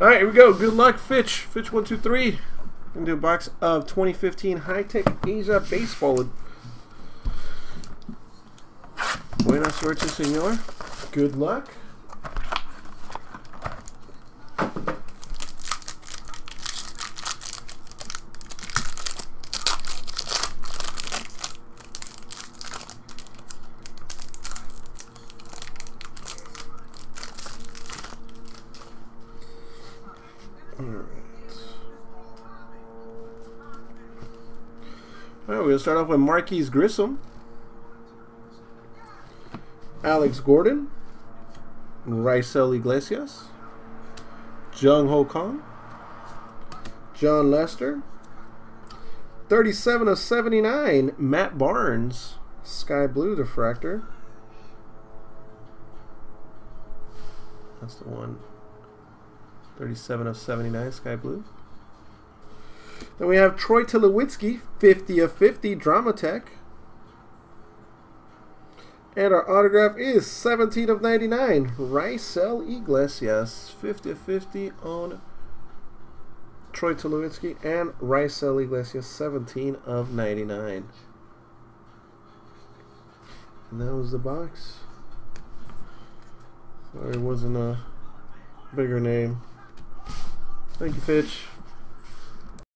All right, here we go. Good luck, Fitch. Fitch one two three. Gonna do a box of 2015 High Tek Asia Baseball. Buena suerte, senor. Good luck. Alright. Alright, we'll start off with Marquis Grissom. Alex Gordon. Raisel Iglesias. Jung Ho Kang. Jon Lester. 37 of 79, Matt Barnes. Sky Blue Diffractor. That's the one. 37 of 79, Sky Blue. Then we have Troy Tulowitzki, 50 of 50, Dramatech. And our autograph is 17 of 99, Raisel Iglesias, 50 of 50 on Troy Tulowitzki and Raisel Iglesias, 17 of 99. And that was the box. Sorry, it wasn't a bigger name. Thank you, Fitch.